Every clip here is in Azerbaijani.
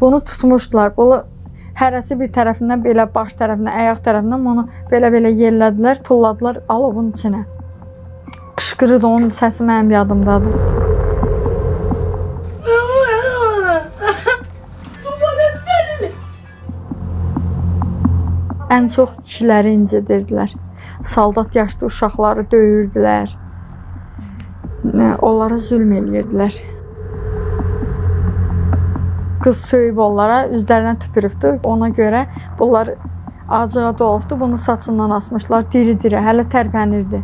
Bunu tutmuşdular. Bunu hərəsi bir tərəfindən belə baş tərəfindən, ayaq tərəfindən onu belə-belə yellədilər, tulladılar alovun içinə. Qışqırırdı onun səsi mənim yadımdadır. Ən çox kişiləri incidirdilər. Saldat yaşlı uşaqları döyürdülər. Onlara zülm eləyirdilər. Qız söyüb onlara üzlərinə tüpürübdü. Ona görə bunlar acığa dolubdu. Bunu saçından asmışlar diri-diri. Hələ tərpənirdi.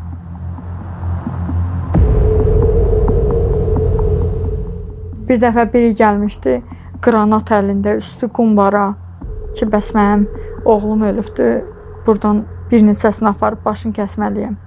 Bir dəfə biri gəlmişdi, qranat əlində, üstü qumbara ki, bəs mənim oğlum ölübdü. Burdan bir neçəsini aparıb başını kəsməliyəm.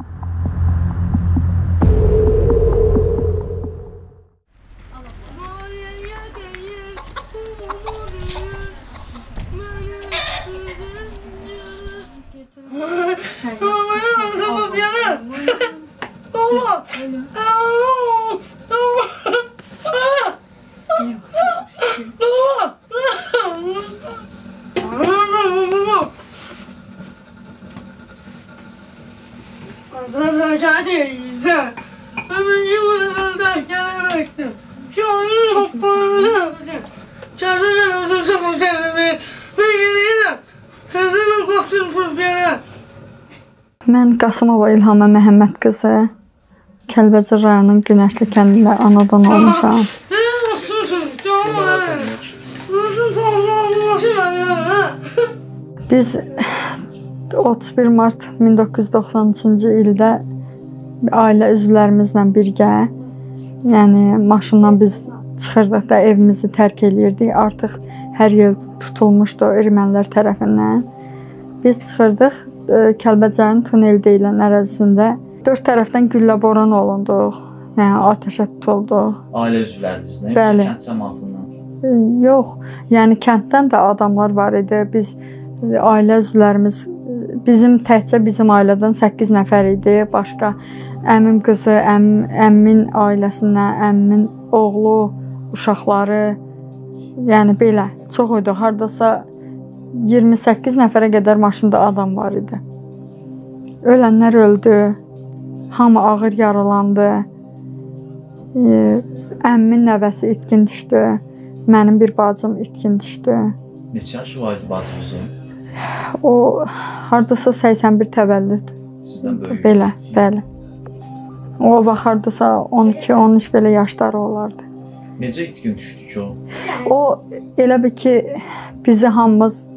Mən Qasımova İlhamə Məhəmməd qızı. Kəlbəcər rayonunun Günəşli kəndində anadan olmuşam. Biz 31 mart 1993-cü ildə ailə üzvlərimizlə birgə, yəni maşından biz çıxırdıq da evimizi tərk eləyirdik. Artıq hər yer tutulmuşdu ermənilər tərəfindən. Biz çıxırdıq Kəlbəcərin tunel deyilən ərazisində dörd tərəfdən güllə boran olunduq. Yəni atəşə tutulduq. Ailə üzvlərinizlə, Bəli. kənd cəmaatından. Yox, yəni kənddən də adamlar var idi. Biz ailə üzvlərimiz bizim təkcə bizim ailədən 8 nəfər idi. Başqa əmim qızı, əm, əmmin ailəsindən, əmmin oğlu, uşaqları, yəni belə çox idi. Hardasa 28 nəfərə qədər maşında adam var idi. Ölənlər öldü. Hamı ağır yaralandı. Əmmin nəvəsi itkin düşdü. Mənim bir bacım itkin düşdü. Neçə yaşı var idi bacınızın? O hardasa 81 təvəllüd. Sizdən böyük. Belə, bəli. O vaxt hardasa 12-13 belə yaşları olardı. Necə itkin düşdü ki o? O elə bir ki bizi hamımız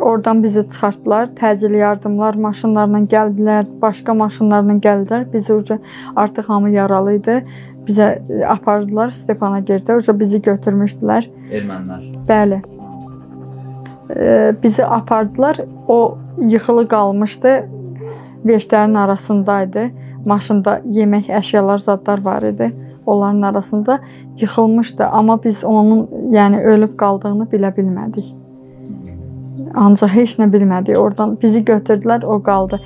oradan bizi çıxartdılar. Təcili yardımlar maşınlarla gəldilər, başqa maşınlarla gəldilər. Bizi uca artıq hamı yaralı idi. Bizə apardılar Stepanagerdə, uca bizi götürmüşdülər. Ermənilər. Bəli. E, bizi apardılar. O yıxılı qalmışdı. Veşlərin arasındaydı. Maşında yemək əşyalar, zadlar var idi. Onların arasında yıxılmışdı, amma biz onun, yəni ölüb qaldığını bilə bilmədik. Ancaq heç nə bilmədik. Oradan bizi götürdülər, o qaldı.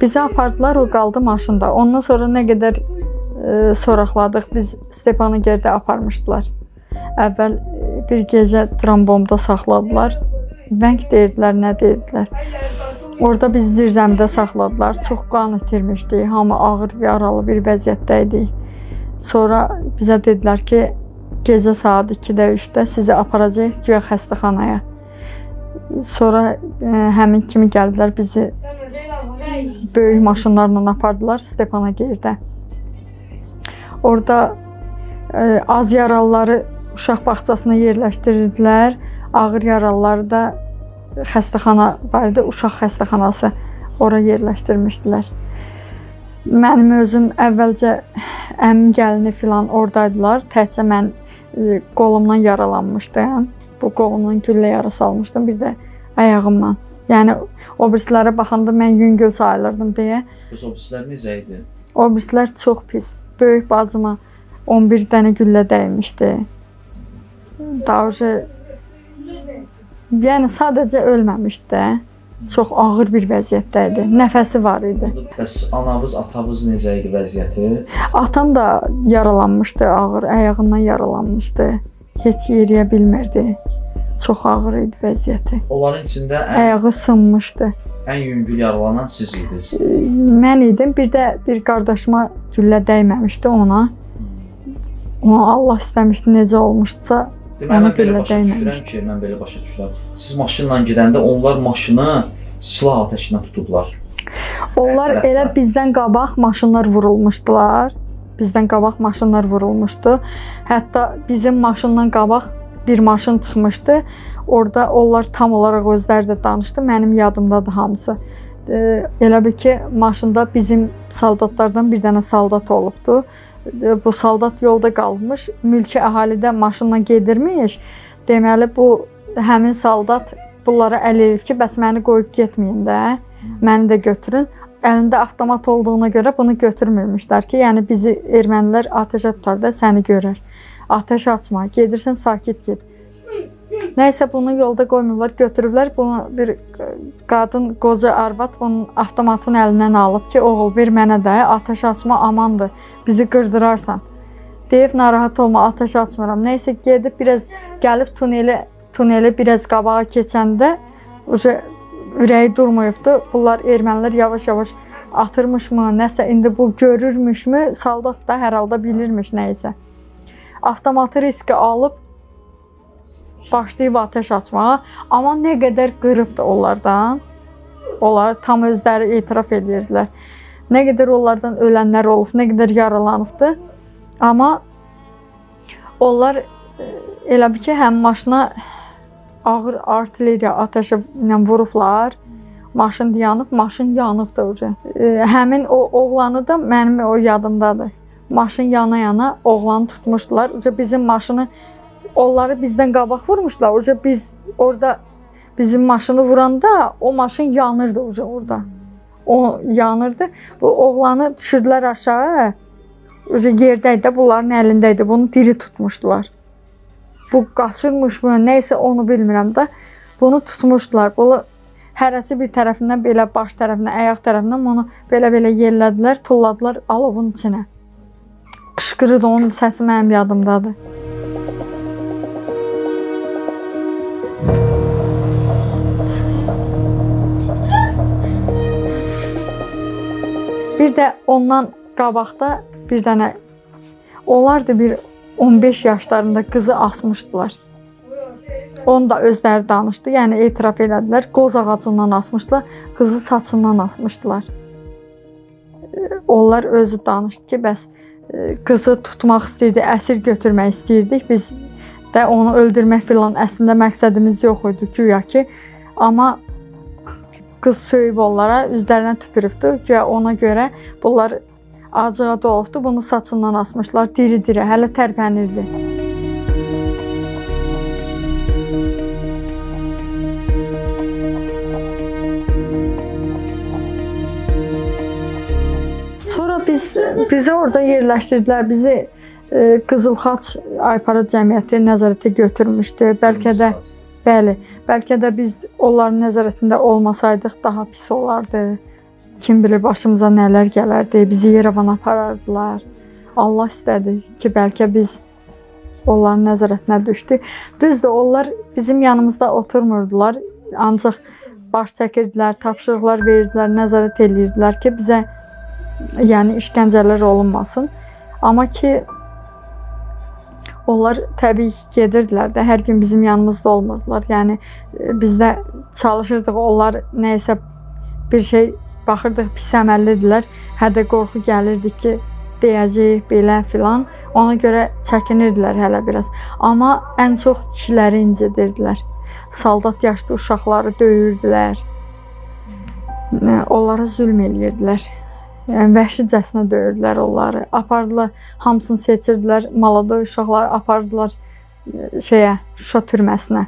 Bizi apardılar, o qaldı maşında. Ondan sonra nə qədər e, soraqladıq, biz Stepanı gerdə aparmışdılar. Əvvəl e, bir gecə trambomda saxladılar. Vəng deyirdilər, nə deyirdilər. Orada biz zirzəmidə saxladılar. Çox qan itirmişdik. Hamı ağır yaralı bir vəziyyətdə idik. Sonra bizə dedilər ki, gecə saat 2-də, 3-də sizi aparacağıq güya xəstəxanaya. Sonra ə, həmin kimi gəldilər bizi böyük maşınlarla apardılar Stepanagerdə. Orada ə, az yaralıları uşaq bağçasına yerləşdirirdilər. Ağır yaralıları da xəstəxana var idi, uşaq xəstəxanası. Ora yerləşdirmişdilər. Mənim özüm əvvəlcə əmim gəlini filan ordaydılar. Təkcə mən ə, qolumdan yaralanmışdım. Bu qolumdan güllə yarası almışdım, bir də ayağımdan. Yəni o birislərə baxanda mən yüngül sayılırdım deyə. Bəs o bizlər necə idi? O birislər çox pis. Böyük bacıma 11 dənə güllə dəymişdi. Davşı yəni sadəcə ölməmişdi də. Çox ağır bir vəziyyətdə idi. Nəfəsi var idi. Bəs anavız, atavız necə idi vəziyyəti? Atam da yaralanmışdı, ağır ayağından yaralanmışdı. Heç yeriyə bilmirdi. Çox ağır idi vəziyyəti. Onların içində ən, Ayağı sınmışdı. ən yüngül yaralanan siz idiniz. Mən idim. Bir də bir qardaşıma güllə dəyməmişdi ona. Ona Allah istəmişdi necə olmuşsa Deməli, mən belə başa düşürəm ki, mən belə başa düşürəm. Siz maşınla gedəndə onlar maşını silah atəşinə tutublar. Onlar Tərəfdən. elə bizdən qabaq maşınlar vurulmuşdular. Bizdən qabaq maşınlar vurulmuşdu. Hətta bizim maşından qabaq bir maşın çıxmışdı. Orda onlar tam olaraq özləri də danışdı. Mənim yadımdadır hamısı. Elə bil ki, maşında bizim saldatlardan bir dənə saldat olubdu. Bu saldat yolda qalmış, mülki əhalidə maşınla gedirmiş. Deməli bu həmin saldat bunlara əl eləyib ki, bəs məni qoyub getməyin də. Məni də götürün. Əlində avtomat olduğuna görə bunu götürmürmüşlər ki, yəni bizi ermənilər atəşə tutar da səni görər. Atəş açma, gedirsən sakit get. Nəysə bunu yolda qoymurlar, götürüblər. Bunu bir qadın, qoca arvad bunun avtomatın əlindən alıb ki, oğul ver mənə də, atəş açma amandır. Bizi qırdırarsan. Deyib narahat olma, atəş açmıram. Nəysə gedib biraz gəlib tuneli tuneli biraz qabağa keçəndə ürəyi durmayıbdı. Bunlar ermənilər yavaş-yavaş atırmışmı, nəsə indi bu görürmüşmü, saldat da hər halda bilirmiş nə isə. Avtomatı riski alıb başlayıb atəş açmağa, amma nə qədər qırıbdı onlardan. Onlar tam özləri etiraf edirdilər. Nə qədər onlardan ölənlər olub, nə qədər yaralanıbdı. Amma onlar e, elə bil ki, həm maşına ağır artilleriya atəşi ilə vurublar. Maşın yanıb, maşın yanıb da uca. E, həmin o oğlanı da mənim o yadımdadır. Maşın yana-yana oğlanı tutmuşdular. Uca bizim maşını onları bizdən qabaq vurmuşdular. Uca biz orada bizim maşını vuranda o maşın yanırdı uca orada. O yanırdı. Bu oğlanı düşürdülər aşağı. Uca yerdə idi, bunların əlində idi. Bunu diri tutmuşdular. Bu qaçırmışmı, nə isə onu bilmirəm də. Bunu tutmuşdular. Bunu hərəsi bir tərəfindən belə baş tərəfinə, ayaq tərəfindən onu belə-belə yellədilər, tulladılar alovun içinə. Qışqırırdı onun səsi mənim yadımdadır. Bir də ondan qabaqda bir dənə onlar da bir 15 yaşlarında qızı asmışdılar. Onu da özləri danışdı. Yəni etiraf elədilər. Qoz ağacından asmışdılar, qızı saçından asmışdılar. Onlar özü danışdı ki, bəs e, qızı tutmaq istirdi, əsir götürmək istirdik. Biz də onu öldürmək filan əslində məqsədimiz yox idi güya ki. Amma qız söyüb onlara üzlərinə tüpürübdü. Güya ona görə bunlar acığa dolubdu. Bunu saçından asmışlar diri-diri, hələ tərpənirdi. Sonra biz bizi orada yerləşdirdilər. Bizi e, Qızıl Xaç Aypara Cəmiyyəti nəzarətə götürmüşdü. Bəlkə də bəli, bəlkə də biz onların nəzarətində olmasaydıq daha pis olardı. Kim bilir başımıza nələr gələrdi. Bizi Yerevana aparardılar. Allah istədi ki, bəlkə biz onların nəzarətinə düşdük. Düzdür, onlar bizim yanımızda oturmurdular. Ancaq baş çəkirdilər, tapşırıqlar verirdilər, nəzarət eləyirdilər ki, bizə yəni işgəncələr olunmasın. Amma ki onlar təbii ki gedirdilər də hər gün bizim yanımızda olmurdular. Yəni e, biz də çalışırdıq onlar nə isə bir şey baxırdıq pis əməllidirlər. Hədə qorxu gəlirdi ki, deyəcək belə filan. Ona görə çəkinirdilər hələ biraz. Amma ən çox kişiləri incidirdilər. Saldat yaşlı uşaqları döyürdülər. Onlara zülm eləyirdilər. Yəni vəhşicəsinə döyürdülər onları. Apardılar, hamısını seçirdilər, malada uşaqları apardılar e, şeyə, Şuşa türməsinə.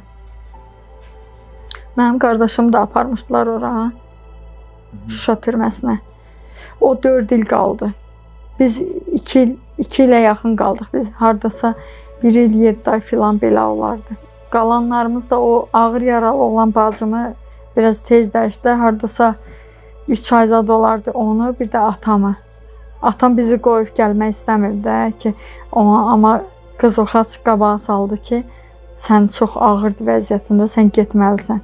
Mənim qardaşımı da aparmışdılar ora. Şuşa türməsinə. O 4 il qaldı. Biz 2 il 2 ilə yaxın qaldıq. Biz hardasa 1 il 7 ay filan belə olardı. Qalanlarımız da o ağır yaralı olan bacımı biraz tez dəyişdi. Hardasa 3 ay zad olardı onu, bir də atamı. Atam bizi qoyub gəlmək istəmirdi də ki, ona amma qızıl xaç qabağa saldı ki, sən çox ağır vəziyyətində sən getməlisən.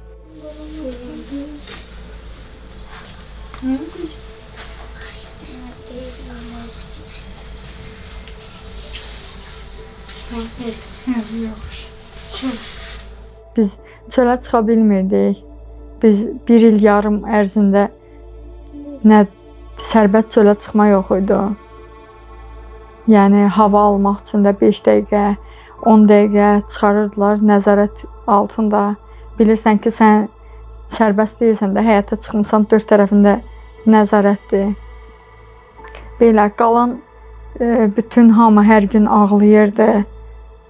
Biz çölə çıxa bilmirdik. Biz 1 il yarım ərzində nə sərbəst çölə çıxma yox idi. Yəni hava almaq üçün də 5 dəqiqə, 10 dəqiqə çıxarırdılar nəzarət altında. Bilirsən ki, sən sərbəst deyilsən də həyata çıxmısan, dörd tərəfində nəzarətdir. Belə qalan e, bütün hamı hər gün ağlayırdı.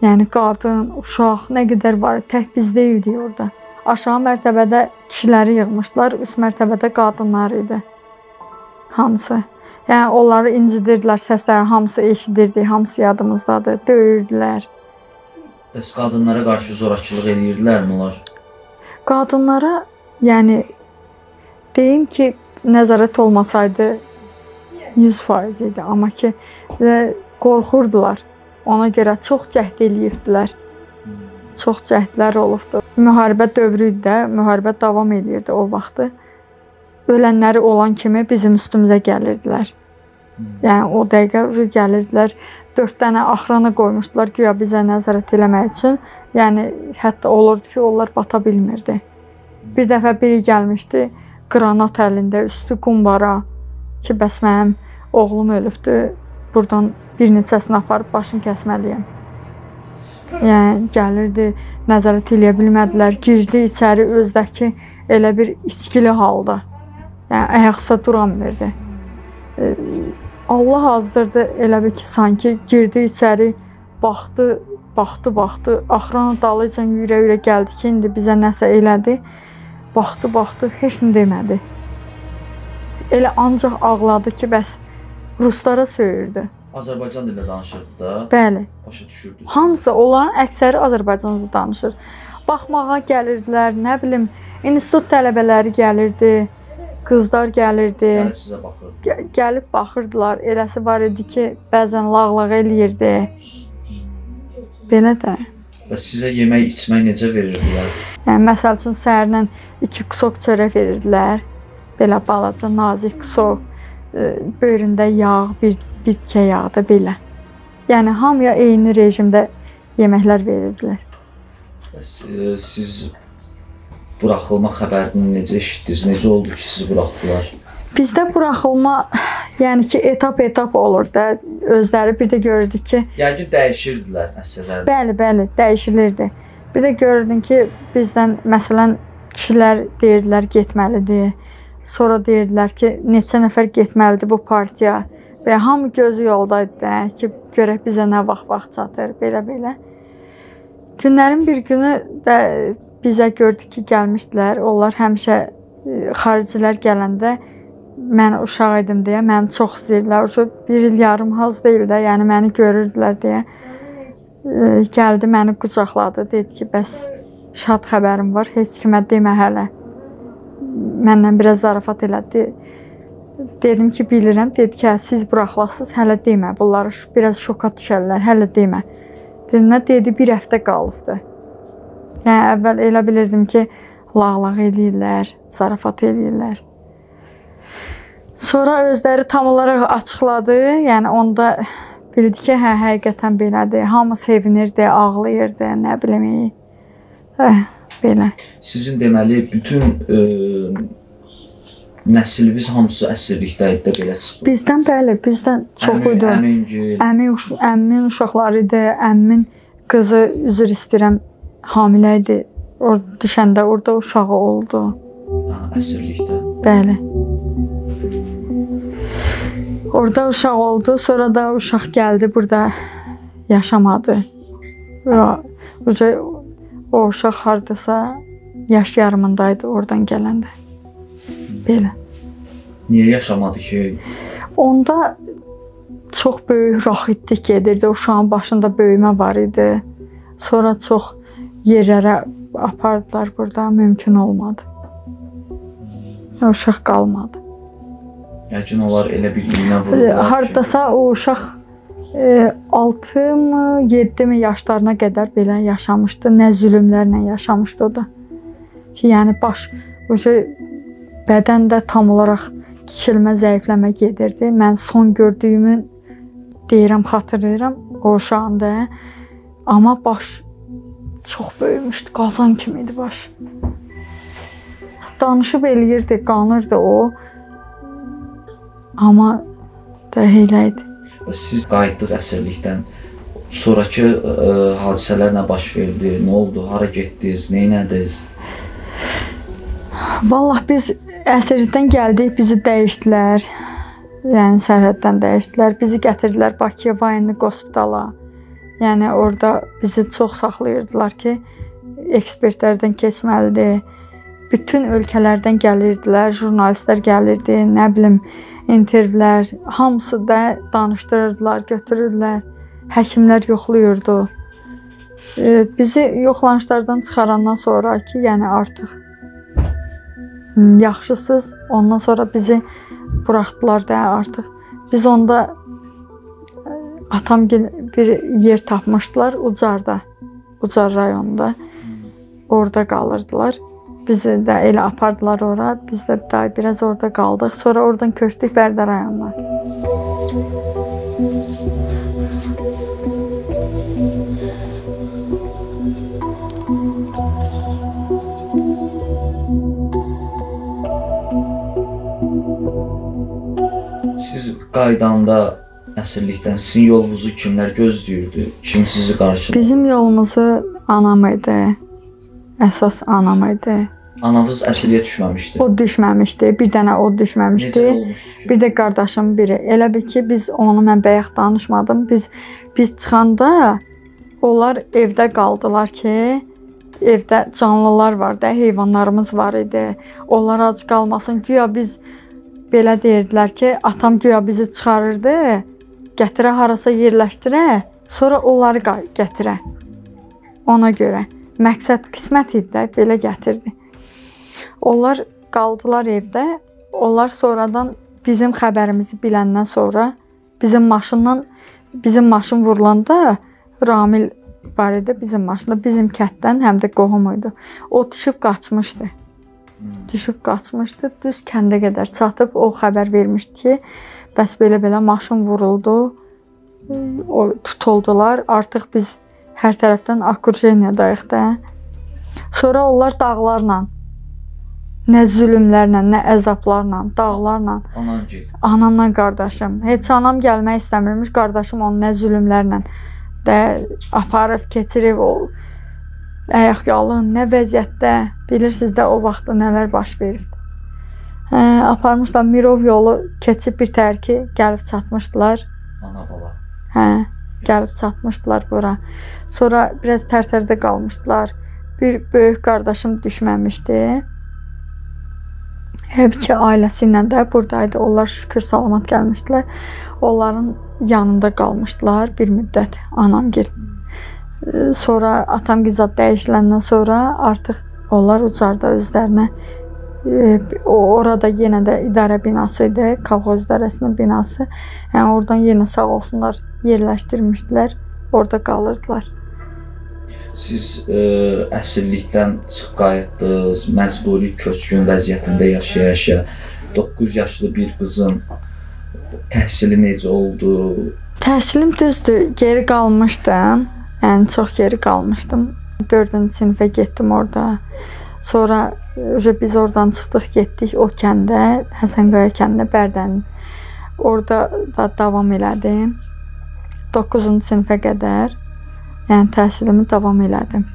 Yəni qadın, uşaq nə qədər var, tək biz deyildik orada. Aşağı mərtəbədə kişiləri yığmışdılar, üst mərtəbədə qadınlar idi. Hamısı. Yəni onları incidirdilər, səsləri hamısı eşidirdi, hamısı yadımızdadır. Döyürdülər. Bəs qadınlara qarşı zorakılıq eləyirdilərmi onlar? Qadınlara, yəni deyim ki, nəzarət olmasaydı 100% idi, amma ki qorxurdular. Ona görə çox cəhd eləyibdilər. Çox cəhdlər olubdu. Müharibə dövrü idi də, müharibə davam edirdi o vaxtı. Ölənləri olan kimi bizim üstümüzə gəlirdilər. Yəni o dəqiqə gəlirdilər. 4 dənə axrana qoymuşdular güya bizə nəzarət eləmək üçün. Yəni hətta olurdu ki, onlar bata bilmirdi. Bir dəfə biri gəlmişdi, qranat əlində, üstü qumbara ki, bəs mənim oğlum ölübdü. Burdan bir neçəsini aparıb başını kəsməliyəm. Yəni gəlirdi, nəzarət eləyə bilmədilər. Girdi içəri özdəki elə bir içkili halda. Yəni ayaqsa dura bilmirdi. Allah azdırdı elə bir ki, sanki girdi içəri, baxdı, baxdı, baxdı, axrana dalıcan yüyürə-yüyürə gəldi ki, indi bizə nəsə elədi. Baxdı, baxdı, heç nə demədi. Elə ancaq ağladı ki, bəs ruslara söyürdü. Azərbaycan dilində danışırdı da. Bəli. Başa düşürdü. Hamısı onların əksəri Azərbaycanca danışır. Baxmağa gəlirdilər, nə bilim, institut tələbələri gəlirdi, qızlar gəlirdi. Gəlib sizə baxırdı. Gəl gəlib baxırdılar. Eləsi var idi ki, bəzən lağlaq eləyirdi. Belə də. Bəs sizə yemək, içmək necə verirdilər? Yəni məsəl üçün səhərdən 2 kusok çörək verirdilər. Belə balaca, nazik kusok böyründə yağ, bir bitkə yağı da belə. Yəni hamıya eyni rejimdə yeməklər verirdilər. Bəs e, siz buraxılma xəbərini necə eşitdiniz? Necə oldu ki, sizi buraxdılar? Bizdə buraxılma, yəni ki, etap-etap olur da. Özləri bir də görürdük ki, Yəni ki, dəyişirdilər əsrlərdə. bəli, bəli, dəyişilirdi. Bir də görürdün ki, bizdən məsələn kişilər deyirdilər getməlidir. Sonra deyirdilər ki, neçə nəfər getməlidir bu partiya. Və hamı gözü yoldaydı da ki, görək bizə nə vaxt vaxt çatır, belə-belə. Günlərin bir günü də bizə gördük ki, gəlmişdilər. Onlar həmişə e, xaricilər gələndə mən uşaq idim deyə məni çox istəyirdilər. O bir il yarım az deyil də, yəni məni görürdülər deyə e, gəldi, məni qucaqladı, dedi ki, bəs şad xəbərim var, heç kimə demə hələ məndən biraz zarafat elədi. Dedim ki, bilirəm. Dedi ki, hə, siz buraxılasınız, hələ demə. Bunları biraz şoka düşərlər, hələ demə. Dedim, nə dedi, bir həftə qalıbdı. Yəni əvvəl elə bilirdim ki, lağlaq eləyirlər, zarafat eləyirlər. Sonra özləri tam olaraq açıqladı. Yəni onda bildi ki, hə, həqiqətən belədir. Hamı sevinirdi, ağlayırdı, nə bilim. Hə, belə. Sizin deməli bütün e, nəsiliniz hamısı əsirlikdə idi belə çıxdı. Bizdən bəli, bizdən çox idi. Əmingil. Əmi ux əmmin uşaqları idi, əmmin qızı üzr istəyirəm, hamilə idi. Orada düşəndə orada uşağı oldu. Ha, əsirlikdə. Bəli. Orada uşaq oldu, sonra da uşaq gəldi burada yaşamadı. Və o uşaq hardasa yaş yarımındaydı oradan gələndə. Belə. Niyə yaşamadı ki? Onda çox böyük raxitlik gedirdi. Uşağın başında böyümə var idi. Sonra çox yerlərə apardılar burada, mümkün olmadı. Uşaq qalmadı. Yəqin onlar elə bir iynə vurdular. Hardasa o uşaq 6 mı, 7 mi yaşlarına qədər belə yaşamışdı. Nə zülmlərlə yaşamışdı o da. Ki, yəni baş ucu bədən də tam olaraq kiçilmə, zəifləmə gedirdi. Mən son gördüyümü deyirəm, xatırlayıram o uşağında. Amma baş çox böyümüşdü, qazan kimi idi baş. Danışıb eləyirdi, qanırdı o. Amma da elə idi. Siz qayıtdınız əsirlikdən. Sonrakı ə, hadisələr nə baş verdi? Nə oldu? Hara getdiniz? Nə etdiniz? Vallah biz əsirlikdən gəldik, bizi dəyişdilər. Yəni sərhəddən dəyişdilər. Bizi gətirdilər Bakıya Vaynı hospitala. Yəni orada bizi çox saxlayırdılar ki, ekspertlərdən keçməlidir. Bütün ölkələrdən gəlirdilər, jurnalistlər gəlirdi, nə bilim, intervyular, hamısı da danışdırırdılar, götürürdülər. Həkimlər yoxlayırdı. Bizi yoxlanışlardan çıxarandan sonra ki, yəni artıq yaxşısız. Ondan sonra bizi buraxdılar da artıq. Biz onda atam bir yer tapmışdılar Ucarda. Ucar rayonunda. Orada qalırdılar. Bizi də elə apardılar ora. Biz də daha biraz orada qaldıq. Sonra oradan köçdük Bərdə rayonuna. Siz qaydanda əsirlikdən sizin yolunuzu kimlər gözləyirdi? Kim sizi qarşıladı? Bizim yolumuzu anam idi. Əsas anam idi. Ananız əsirliyə düşməmişdi. O düşməmişdi. Bir dənə o düşməmişdi. Bir də qardaşım biri. Elə bil ki, biz onu mən bayaq danışmadım. Biz biz çıxanda onlar evdə qaldılar ki, evdə canlılar var da, heyvanlarımız var idi. Onlar ac qalmasın. Güya biz belə deyirdilər ki, atam güya bizi çıxarırdı, gətirə harasa yerləşdirə, sonra onları gətirə. Ona görə məqsəd qismət idi də belə gətirdi. Onlar qaldılar evdə. Onlar sonradan bizim xəbərimizi biləndən sonra bizim maşından bizim maşın vurulanda Ramil var idi bizim maşında, bizim kətdən, həm də qohum idi. O düşüb qaçmışdı. Düşüb qaçmışdı. Düz kəndə qədər çatıb o xəbər vermişdi ki, bəs belə-belə maşın vuruldu. O tutuldular. Artıq biz hər tərəfdən akurjeniyadayıq da. Sonra onlar dağlarla nə zülmlərlə, nə əzablarla, dağlarla, Anan gel. anamla qardaşım. Heç anam gəlmək istəmirmiş, qardaşım onu nə zülmlərlə də aparıb keçirib o ayaqyalın, nə vəziyyətdə, bilirsiniz də o vaxtda nələr baş veribdi. Hə, aparmışlar Mirov yolu keçib bir tərki gəlib çatmışdılar. Ana bala. Hə, gəlib çatmışdılar bura. Sonra biraz tərtərdə qalmışdılar. Bir böyük qardaşım düşməmişdi. Hep ki ailəsi ilə də buradaydı. Onlar şükür salamat gəlmişdilər. Onların yanında qalmışdılar bir müddət anamgil. Sonra atam qizad dəyişiləndən sonra artıq onlar ucarda özlərinə e, orada yenə də idarə binası idi, kolxoz idarəsinin binası. Yəni oradan yenə sağ olsunlar yerləşdirmişdilər. Orada qalırdılar. Siz ə, əsirlikdən çıx qayıtdınız, məcburi köçkün vəziyyətində yaşaya-yaşaya 9 yaşlı bir qızın təhsili necə oldu? Təhsilim düzdür, geri qalmışdım. Yəni çox geri qalmışdım. 4-cü sinifə getdim orada. Sonra uje biz oradan çıxdıq, getdik o kəndə, Həsənqaya kəndinə Bərdənin. Orada da davam elədim. 9-cu sinifə qədər. Yəni təhsilimi davam elədim.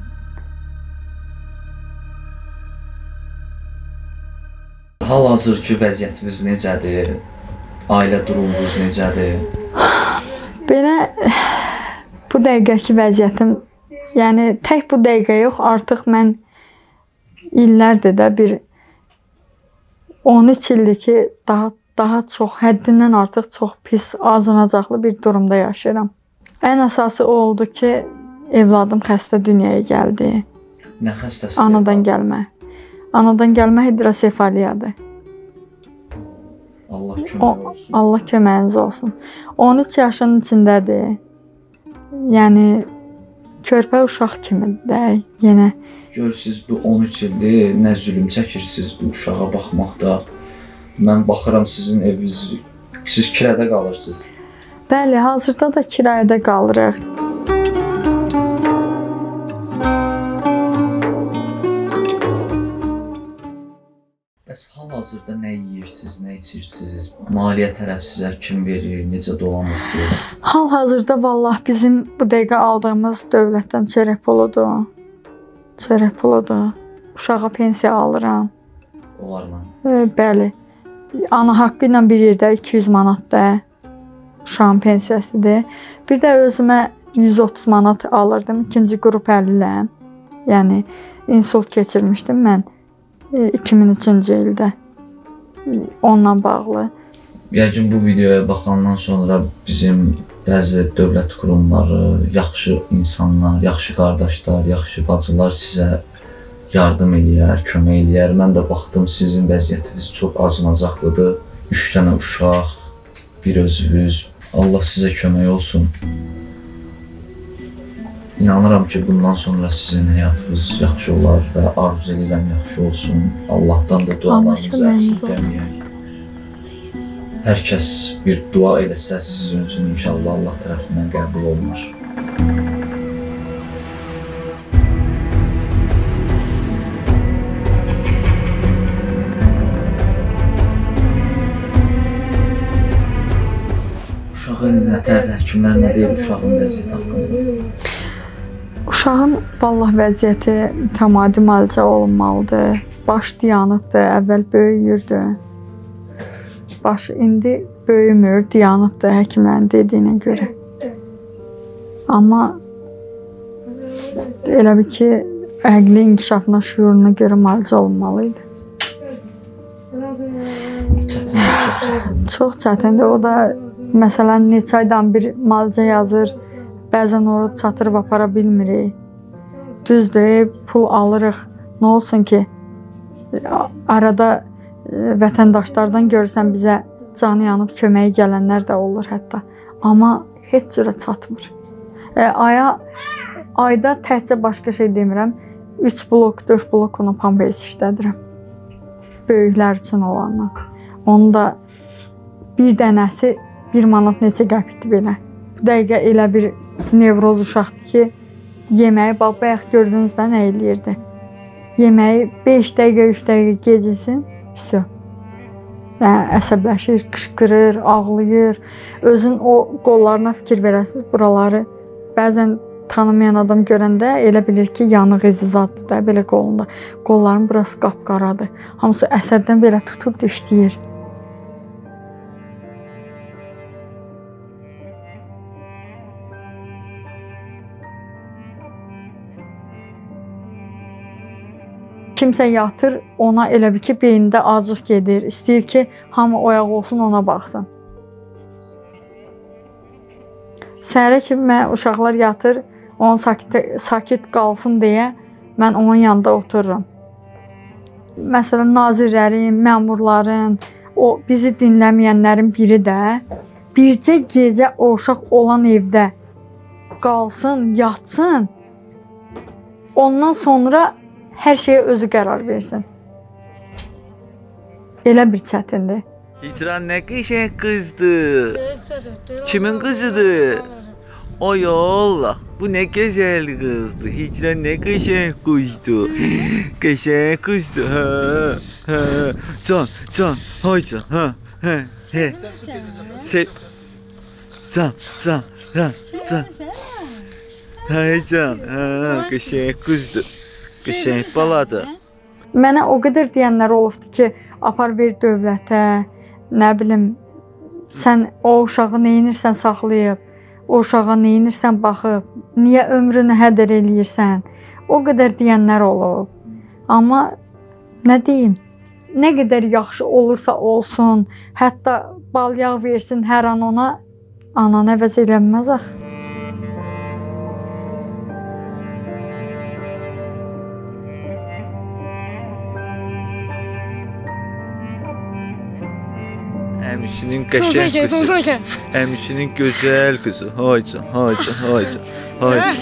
Hal-hazırki vəziyyətiniz necədir? Ailə durumunuz necədir? Belə bu dəqiqəki vəziyyətim, yəni tək bu dəqiqə yox, artıq mən illərdir də bir 13 ildir ki, daha daha çox, həddindən artıq çox pis, acınacaqlı bir durumda yaşayıram. Ən əsası o oldu ki, evladım xəstə dünyaya gəldi. Nə xəstəsi? Anadan gəlmə. Anadan gəlmə hidrosefaliyadır. Allah kömək olsun. Allah köməyiniz olsun. 13 yaşının içindədir. Yəni körpə uşaq kimidir də. Yenə Görürsüz bu 13 ildir nə zülm çəkirsiniz bu uşağa baxmaqda. Mən baxıram sizin eviniz siz kirədə qalırsınız. bəli, hazırda da kirayədə qalırıq. Bəs hal-hazırda nə yeyirsiniz, nə içirsiniz? Maliyyə tərəf sizə kim verir, necə dolanırsınız? Hal-hazırda vallah bizim bu dəqiqə aldığımız dövlətdən çörək puludur. Çörək puludur. Uşağa pensiya alıram. Onlarla. E, bəli. Ana haqqı ilə bir yerdə 200 manatdır. Uşağın pensiyasıdır. Bir də özümə 130 manat alırdım. İkinci qrup əliləm. Yəni insult keçirmişdim mən 2003-cü ildə. E, Onunla bağlı. Yəqin bu videoya baxandan sonra bizim bəzi dövlət qurumları, yaxşı insanlar, yaxşı qardaşlar, yaxşı bacılar sizə yardım eləyər, kömək eləyər. Mən də baxdım sizin vəziyyətiniz çox acınacaqlıdır. 3 dənə uşaq, bir özünüz. Allah sizə kömək olsun. İnanıram ki, bundan sonra sizin həyatınız yaxşı olar və arzu edirəm yaxşı olsun. Allahdan da dualarınızı köməyiniz olsun. əsirgəməyək. Hər kəs bir dua eləsə sizin üçün inşallah Allah tərəfindən qəbul olunar. Uşağın nə tərdə həkimlər nə deyir uşağın vəziyyəti haqqında? Uşağın vallah vəziyyəti mütəmadi müalicə olunmalıdır. Baş dayanıbdı, əvvəl böyüyürdü. Baş indi böyümür, dayanıbdı həkimlərin dediyinə görə. Amma elə bir ki, əqli inkişafına, şuuruna görə müalicə olunmalı idi. Çox çətindir. O da məsələn neçə aydan bir müalicə yazır. Bəzən ora çatırıb apara bilmirik. Düzdür, pul alırıq. Nə olsun ki, arada e, vətəndaşlardan görürsən bizə canı yanıb köməyə gələnlər də olur hətta. Amma heç cürə çatmır. E, aya ayda təkcə başqa şey demirəm. 3 blok, 4 blok ona pampers işlədirəm. Böyüklər üçün olanlar. Onu da bir dənəsi 1 manat neçə qəpikdir belə. Bu dəqiqə elə bir nevroz uşaqdır ki, yeməyi bax bayaq gördünüz də nə eləyirdi. Yeməyi 5 dəqiqə, 3 dəqiqə gecəsin, vəsə. Yəni əsəbləşir, qışqırır, ağlayır. Özün o qollarına fikir verəsiz, buraları bəzən tanımayan adam görəndə elə bilir ki, yanıq izi zaddır da belə qolunda. Qolların burası qapqaradır. Hamısı əsəbdən belə tutub dişləyir. Kimsə yatır, ona elə bir ki, beynində acıq gedir. İstəyir ki, hamı oyaq olsun, ona baxsın. Səhərə kimi mən uşaqlar yatır, onun sakit sakit qalsın deyə mən onun yanında otururam. Məsələn, nazirlərin, məmurların, o bizi dinləməyənlərin biri də bircə gecə o uşaq olan evdə qalsın, yatsın. Ondan sonra hər şeyə özü qərar versin. Elə bir çətindir. Hicran ne qəşəng qızdır. Kimin qızıdır? Oy Allah, bu ne güzel kızdı. Hicran ne qəşəng qızdı. Qəşəng qızdı. Ha, ha. Can, can, hay can. Ha, ha, he. Se. Can, can, can, can. Hay can. Ha, qəşəng qızdı. Qəşəng baladır. Mənə o qədər deyənlər olubdu ki, apar ver dövlətə, nə bilim, sən o uşağı nə edirsən saxlayıb, o uşağa nə edirsən baxıb, niyə ömrünü hədər eləyirsən? O qədər deyənlər olub. Amma nə deyim? Nə qədər yaxşı olursa olsun, hətta bal yağ versin hər an ona, anan əvəz eləməz axı. Əmçinin Son qəşəng sakin, son qızı. sakin. Əmçinin gözəl qızı. Haycan, haycan, haycan. Haycan.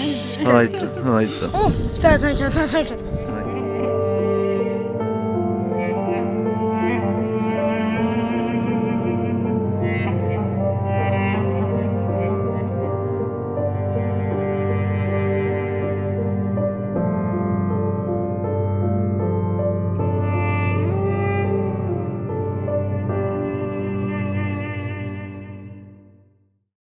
Haycan, haycan. Of, sen sakin.